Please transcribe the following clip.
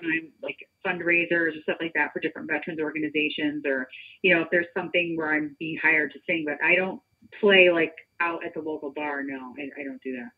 I'm like fundraisers or stuff like that for different veterans organizations, or you know, if there's something where I'm being hired to sing, but I don't play like out at the local bar. No, I, I don't do that.